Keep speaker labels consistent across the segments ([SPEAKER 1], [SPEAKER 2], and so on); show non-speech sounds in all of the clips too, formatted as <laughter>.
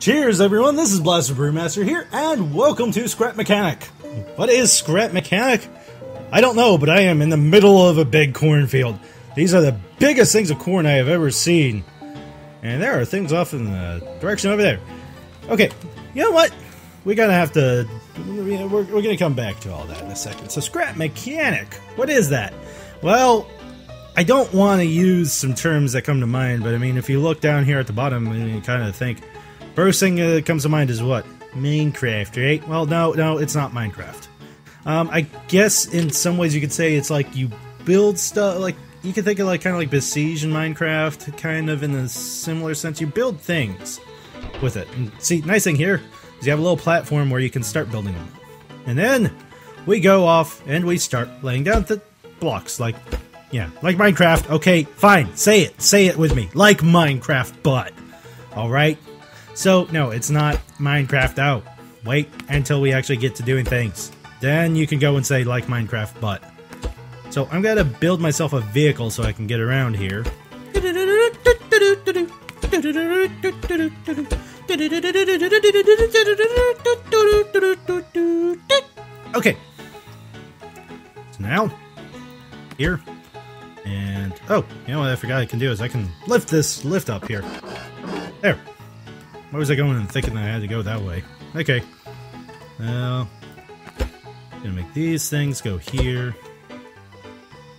[SPEAKER 1] Cheers, everyone. This is Blaster Brewmaster here, and welcome to Scrap Mechanic. What is Scrap Mechanic? I don't know, but I am in the middle of a big cornfield. These are the biggest things of corn I have ever seen. And there are things off in the direction over there. Okay, you know what? We're gonna have to. We're, we're gonna come back to all that in a second. So, Scrap Mechanic, what is that? Well, I don't want to use some terms that come to mind, but I mean, if you look down here at the bottom and you kind of think, first thing that comes to mind is what? Minecraft, right? Well, no, no, it's not Minecraft. Um, I guess in some ways you could say it's like you build stuff, like you could think of like kind of like Besiege in Minecraft, kind of in a similar sense. You build things with it. And see, nice thing here is you have a little platform where you can start building them, and then we go off and we start laying down the blocks like yeah, like Minecraft. Okay, fine. Say it. Say it with me. Like Minecraft, but. Alright? So, no, it's not Minecraft out. Wait until we actually get to doing things. Then you can go and say, like Minecraft, but. So, I'm gonna build myself a vehicle so I can get around here. Okay. So now, here, and, oh, you know what I forgot I can do is I can lift this lift up here. There. Why was I going and thinking that I had to go that way? Okay. Now, gonna make these things go here.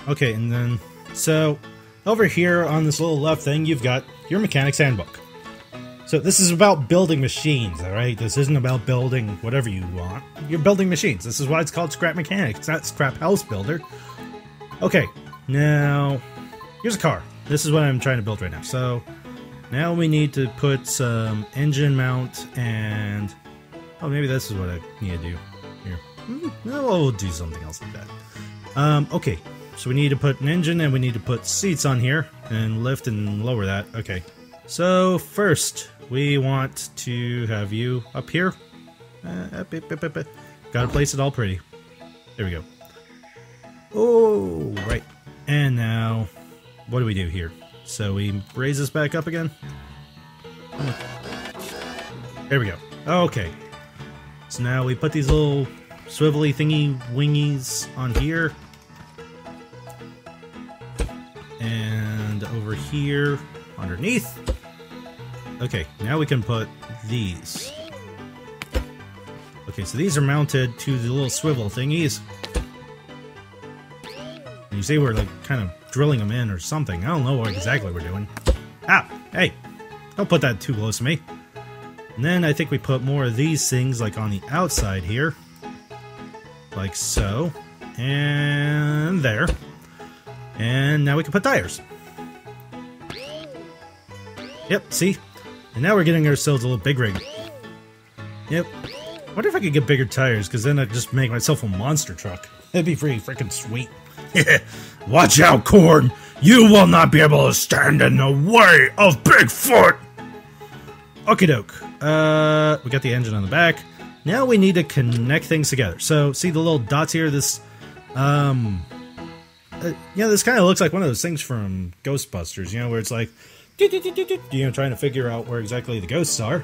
[SPEAKER 1] Okay, and then, so, over here on this little left thing, you've got your mechanic's handbook. So this is about building machines, alright? This isn't about building whatever you want. You're building machines. This is why it's called Scrap Mechanic. It's not Scrap House Builder. Okay, now, here's a car. This is what I'm trying to build right now. So, now we need to put some engine mount and... Oh, maybe this is what I need to do here. Mm, no, we'll do something else like that. Um, okay, so we need to put an engine and we need to put seats on here and lift and lower that. Okay, so first we want to have you up here. Uh, up, up, up, Gotta place it all pretty. There we go. Oh, right. And now, what do we do here? So we raise this back up again. There we go. Okay. So now we put these little swivelly thingy wingies on here. And over here underneath. Okay, now we can put these. Okay, so these are mounted to the little swivel thingies. You see we're like kind of drilling them in or something. I don't know what exactly we're doing. Ah, hey, don't put that too close to me. And then I think we put more of these things like on the outside here. Like so. And there. And now we can put tires. Yep, see? And now we're getting ourselves a little big rig. Yep. Wonder if I could get bigger tires, because then I'd just make myself a monster truck. <laughs> That'd be pretty freaking sweet. <laughs> Watch out, Corn! You will not be able to stand in the way of Bigfoot! Okie doke. Uh, we got the engine on the back. Now we need to connect things together. So, see the little dots here? This, um, uh, yeah, this kind of looks like one of those things from Ghostbusters, you know, where it's like, you know, trying to figure out where exactly the ghosts are.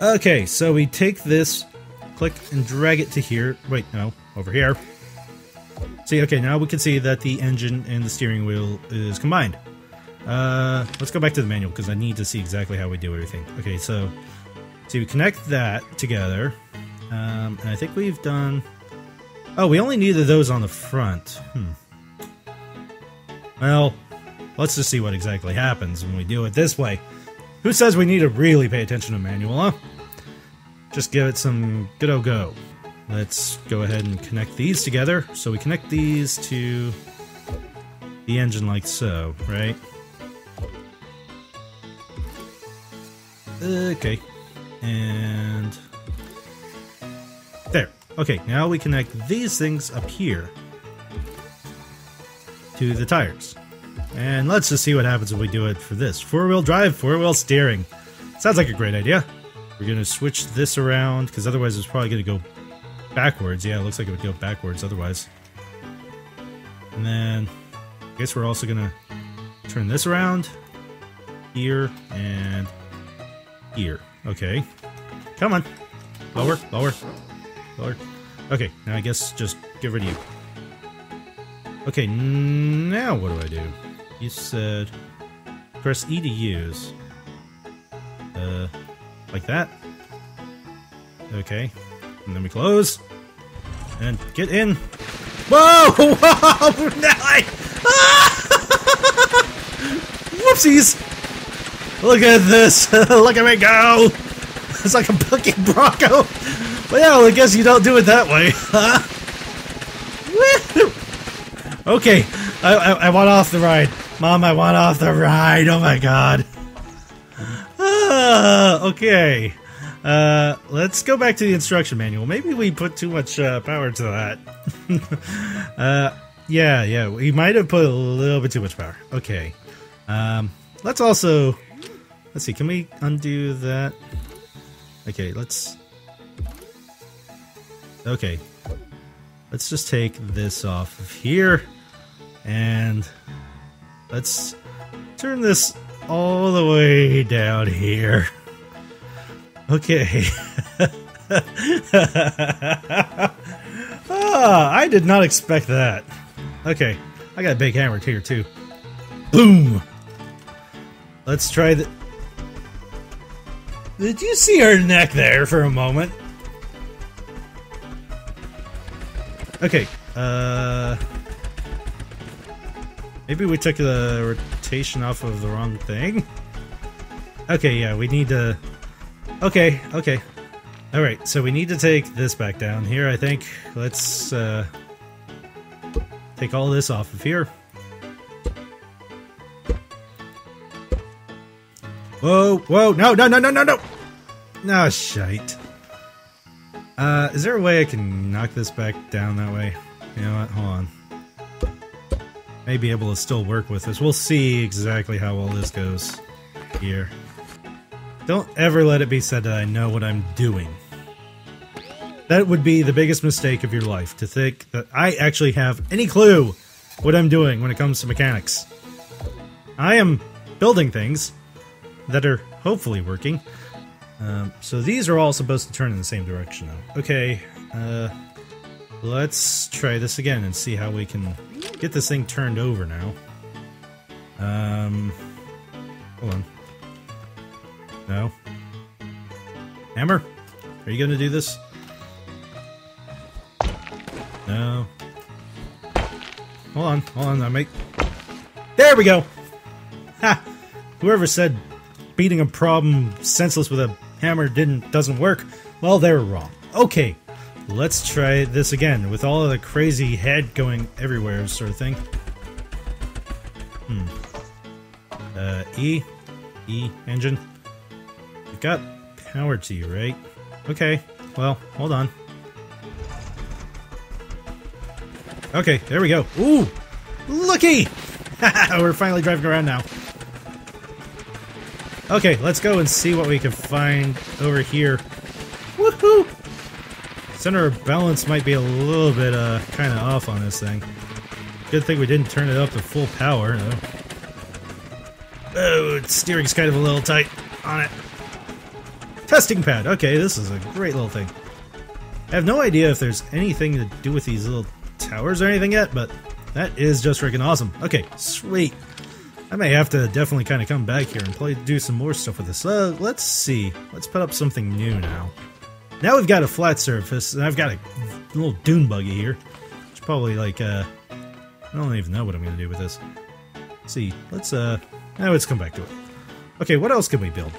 [SPEAKER 1] Okay, so we take this, click and drag it to here. Wait, no, over here. See, okay, now we can see that the engine and the steering wheel is combined. Uh, let's go back to the manual because I need to see exactly how we do everything. Okay, so, so we connect that together. Um, and I think we've done... Oh, we only needed those on the front. Hmm. Well, let's just see what exactly happens when we do it this way. Who says we need to really pay attention to manual, huh? Just give it some good o go. Let's go ahead and connect these together. So we connect these to the engine like so, right? Okay. And there. Okay, now we connect these things up here to the tires. And let's just see what happens if we do it for this. Four-wheel drive, four-wheel steering. Sounds like a great idea. We're going to switch this around, because otherwise it's probably going to go backwards. Yeah, it looks like it would go backwards otherwise. And then, I guess we're also to turn this around here, and here. Okay. Come on. Lower, lower, lower. Okay, now I guess just get rid of you. Okay, now what do I do? You said press E to use. Uh, like that. Okay, and then we close. And get in. Whoa! <laughs> Whoa! <laughs> <laughs> Whoopsies! Look at this! Look at me go! It's like a bucking bronco. Well, I guess you don't do it that way. okay, I, I, I want off the ride. Mom, I want off the ride. Oh my god. Uh, okay. Uh, let's go back to the instruction manual. Maybe we put too much uh, power to that. <laughs> uh, yeah, yeah, we might have put a little bit too much power. Okay. Um, let's also... Let's see, can we undo that? Okay, let's... Okay. Let's just take this off of here. And... Let's turn this all the way down here. <laughs> Okay. <laughs> ah, I did not expect that. Okay, I got a big hammer here too. Boom! Let's try the... Did you see her neck there for a moment? Okay, uh... Maybe we took the rotation off of the wrong thing? Okay, yeah, we need to... Okay, okay. Alright, so we need to take this back down here, I think. Let's, uh... Take all this off of here. Whoa, whoa, no, no, no, no, no, no! No, shite. Uh, is there a way I can knock this back down that way? You know what, hold on. May be able to still work with this. We'll see exactly how all this goes here. Don't ever let it be said that I know what I'm doing. That would be the biggest mistake of your life, to think that I actually have any clue what I'm doing when it comes to mechanics. I am building things that are hopefully working. Um, so these are all supposed to turn in the same direction. Okay, uh, let's try this again and see how we can get this thing turned over now. Um, hold on. No. Hammer? Are you gonna do this? No. Hold on, hold on, I make... There we go! Ha! Whoever said beating a problem senseless with a hammer didn't doesn't work, well, they're wrong. Okay, let's try this again with all of the crazy head going everywhere sort of thing. Hmm. Uh, E? E engine? Got power to you, right? Okay, well, hold on. Okay, there we go. Ooh! Looky! <laughs> We're finally driving around now. Okay, let's go and see what we can find over here. Woohoo! Center of balance might be a little bit, uh, kind of off on this thing. Good thing we didn't turn it up to full power, though. Oh, steering's kind of a little tight on it. Testing pad. Okay, this is a great little thing. I have no idea if there's anything to do with these little towers or anything yet, but that is just freaking awesome. Okay, sweet. I may have to definitely kind of come back here and play, do some more stuff with this. Uh, let's see. Let's put up something new now. Now we've got a flat surface, and I've got a little dune buggy here. Which probably like, uh, I don't even know what I'm going to do with this. Let's see, let's, uh, now let's come back to it. Okay, what else can we build?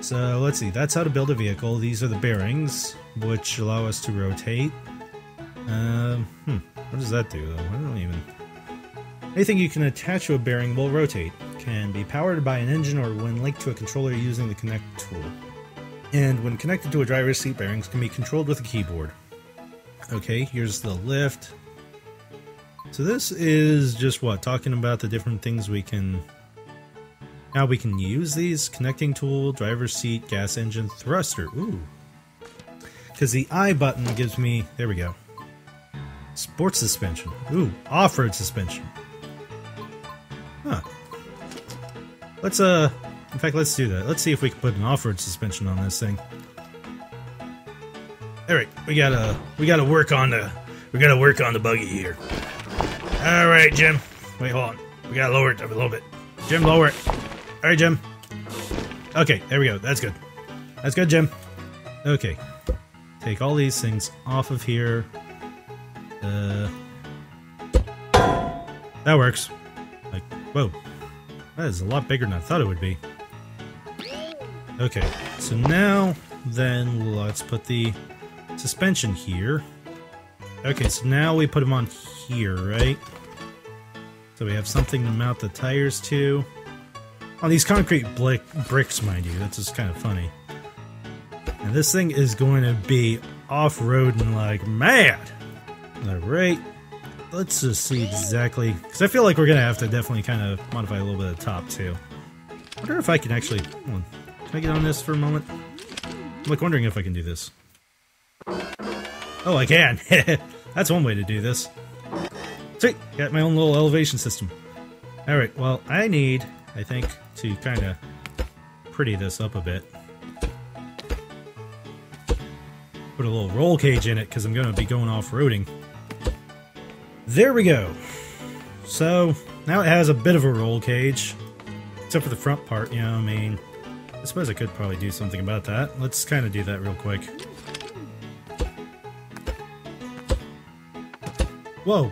[SPEAKER 1] So let's see, that's how to build a vehicle. These are the bearings, which allow us to rotate. Um, hmm, what does that do though? I don't even... Anything you can attach to a bearing will rotate. Can be powered by an engine or when linked to a controller using the connect tool. And when connected to a driver's seat bearings can be controlled with a keyboard. Okay, here's the lift. So this is just what, talking about the different things we can now we can use these connecting tool, driver's seat, gas engine, thruster. Ooh. Because the I button gives me, there we go. Sports suspension. Ooh, off-road suspension. Huh. Let's, uh, In fact, let's do that. Let's see if we can put an off-road suspension on this thing. Alright, we gotta we gotta work on the we gotta work on the buggy here. Alright, Jim. Wait, hold on. We gotta lower it a little bit. Jim, lower it. Alright, Jim. Okay, there we go. That's good. That's good, Jim. Okay. Take all these things off of here. Uh That works. Like, whoa. That is a lot bigger than I thought it would be. Okay, so now then let's put the suspension here. Okay, so now we put them on here, right? So we have something to mount the tires to. On these concrete bricks, mind you. That's just kind of funny. And this thing is going to be off-roading like mad. Alright. Let's just see exactly... Because I feel like we're going to have to definitely kind of modify a little bit of the top, too. I wonder if I can actually... Can I get on this for a moment? I'm like wondering if I can do this. Oh, I can! <laughs> That's one way to do this. Sweet! Got my own little elevation system. Alright, well, I need, I think, to kind of pretty this up a bit. Put a little roll cage in it, because I'm going to be going off-roading. There we go. So, now it has a bit of a roll cage. Except for the front part, you know, I mean... I suppose I could probably do something about that. Let's kind of do that real quick. Whoa!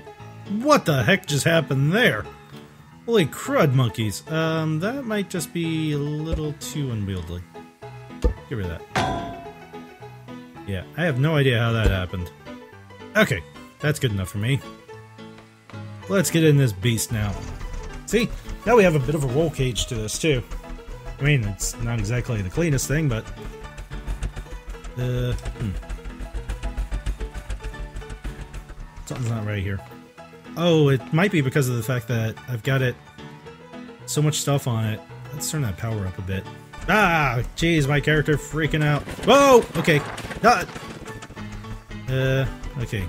[SPEAKER 1] What the heck just happened there? Holy crud monkeys. Um, that might just be a little too unwieldy. Rid of that. Yeah, I have no idea how that happened. Okay, that's good enough for me. Let's get in this beast now. See, now we have a bit of a roll cage to this too. I mean, it's not exactly the cleanest thing, but... Uh, hmm. Something's not right here. Oh, it might be because of the fact that I've got it... So much stuff on it. Let's turn that power up a bit. Ah! Jeez, my character freaking out. Whoa! Okay. Ah! Uh, okay.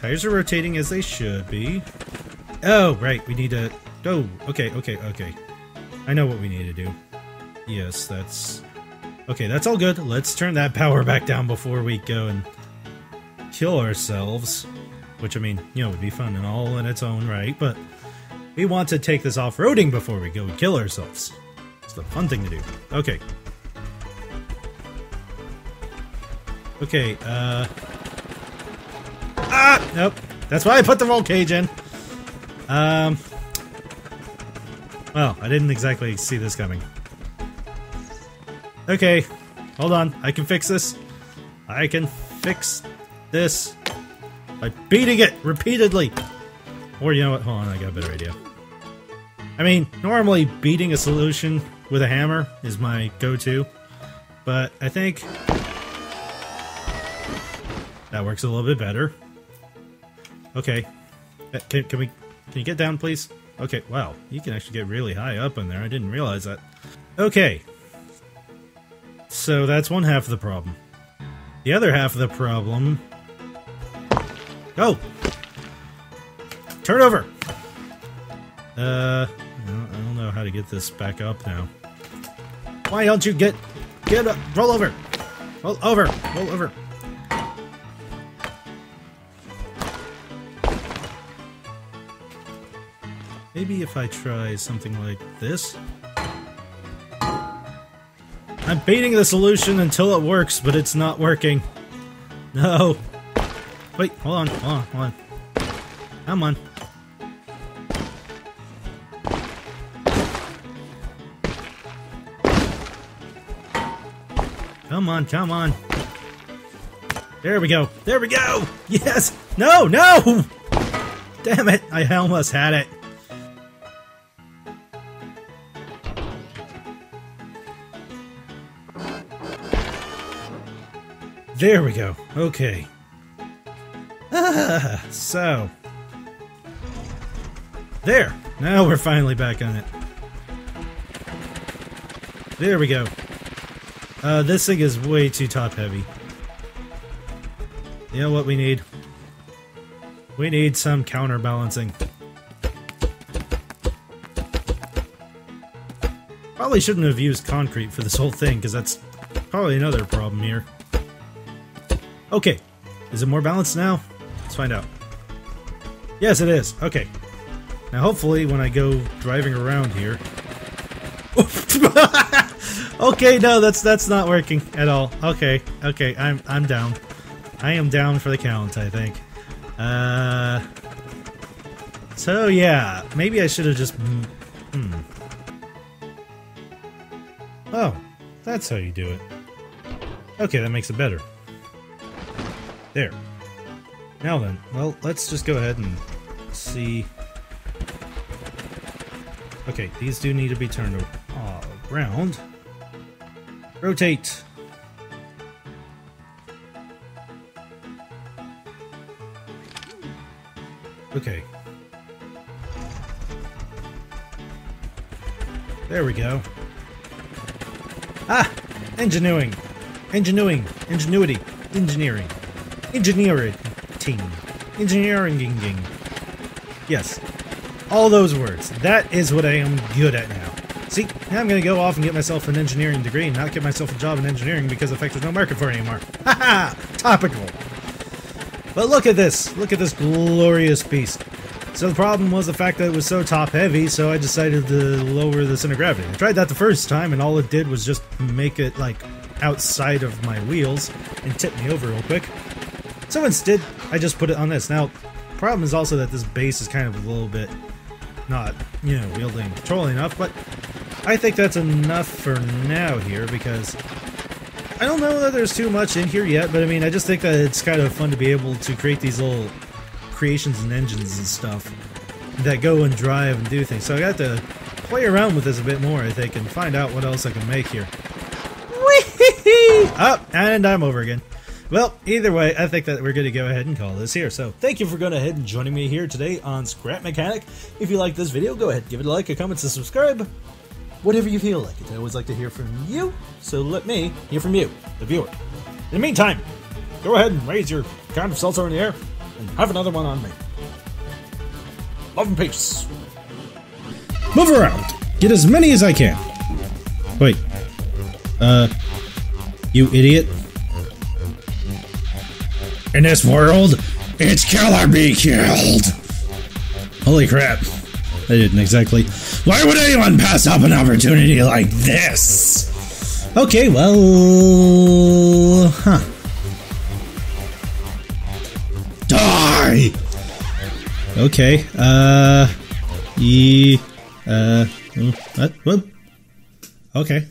[SPEAKER 1] Tires are rotating as they should be. Oh, right, we need to... Oh, okay, okay, okay. I know what we need to do. Yes, that's... Okay, that's all good. Let's turn that <laughs> power back down before we go and kill ourselves. Which, I mean, you know, would be fun and all in its own right, but we want to take this off-roading before we go kill ourselves. It's the fun thing to do. Okay. Okay, uh... Ah! Nope. That's why I put the roll cage in. Um... Well, I didn't exactly see this coming. Okay, hold on. I can fix this. I can fix this by beating it repeatedly. Or you know what? Hold on, I got a better idea. I mean, normally beating a solution with a hammer is my go-to, but I think that works a little bit better. Okay, uh, can, can we? Can you get down, please? Okay, wow, you can actually get really high up in there. I didn't realize that. Okay, so that's one half of the problem. The other half of the problem... Go! Turn over! Uh, I don't know how to get this back up now. Why don't you get... Get up! Roll over! Roll over! Roll over! Maybe if I try something like this? I'm beating the solution until it works, but it's not working. No. Wait, hold on, hold on, hold on. Come on. Come on, come on. There we go. There we go. Yes. No, no. Damn it. I almost had it. There we go. Okay. <laughs> So. There. Now we're finally back on it. There we go. Uh, this thing is way too top heavy. You know what we need? We need some counterbalancing. Probably shouldn't have used concrete for this whole thing, because that's probably another problem here. Okay, is it more balanced now? Let's find out. Yes, it is. Okay. Now, hopefully, when I go driving around here... <laughs> okay, no, that's that's not working at all. Okay, okay, I'm I'm down. I am down for the count, I think. Uh... So, yeah, maybe I should have just... Hmm. Oh, that's how you do it. Okay, that makes it better. There. Now then, well, let's just go ahead and see... Okay, these do need to be turned around. Rotate! Okay. There we go. Ah! Engineering! Engineering! Ingenuity! Engineering! Engineering! Team. Engineering! Yes. All those words. That is what I am good at now. See, now I'm gonna go off and get myself an engineering degree and not get myself a job in engineering because the fact there's no market for it anymore. <laughs> Haha! Topical! But look at this! Look at this glorious beast. So the problem was the fact that it was so top heavy, so I decided to lower the center of gravity. I tried that the first time, and all it did was just make it, like, outside of my wheels and tip me over real quick. So instead, I just put it on this. Now, problem is also that this base is kind of a little bit not, you know, wielding controlling enough, but I think that's enough for now here, because I don't know that there's too much in here yet, but I mean, I just think that it's kind of fun to be able to create these little creations and engines and stuff that go and drive and do things. So I got to play around with this a bit more, I think, and find out what else I can make here. Whee! Up, oh, and I'm over again. Well, either way, I think that we're going to go ahead and call this here. So, thank you for going ahead and joining me here today on Scrap Mechanic. If you like this video, go ahead, give it a like, a comment, and subscribe. Whatever you feel like it. I always like to hear from you, so let me hear from you, the viewer. In the meantime, go ahead and raise your kind of seltzer in the air and have another one on me. Love and peace. Move around. Get as many as I can. Wait. Uh, you idiot. In this world, it's kill or be killed. Holy crap. I didn't exactly. Why would anyone pass up an opportunity like this? Okay, well. Huh. Die! Okay, uh. E. Uh. What? What? Okay.